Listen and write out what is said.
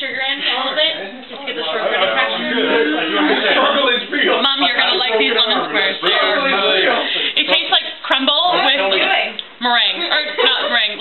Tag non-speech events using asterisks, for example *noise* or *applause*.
your grandpa? Just get the. *laughs* Mom, you're going to like these lemon squares. It tastes like crumble with meringue. Or not meringue.